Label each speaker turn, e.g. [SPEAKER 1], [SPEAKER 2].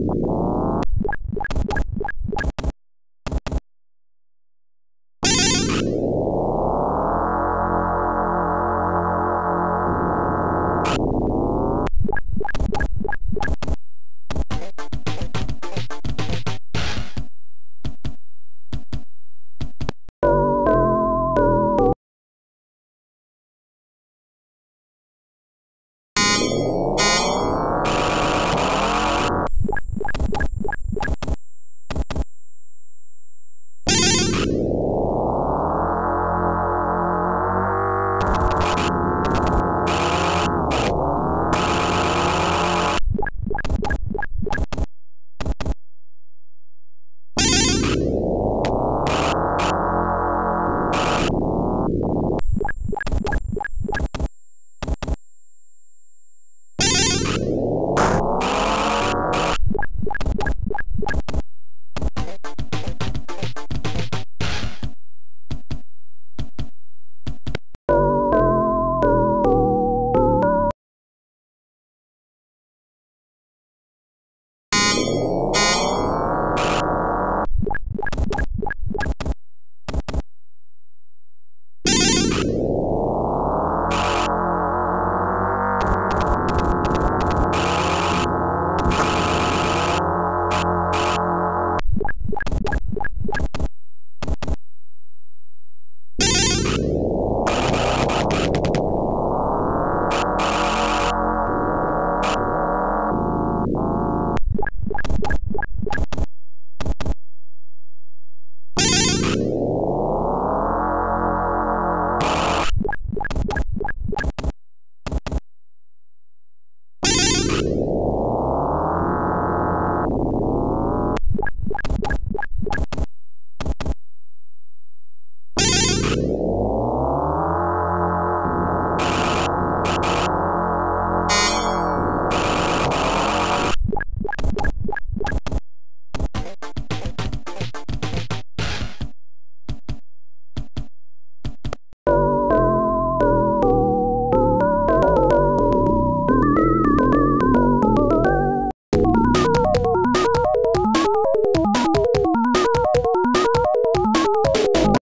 [SPEAKER 1] you Oh.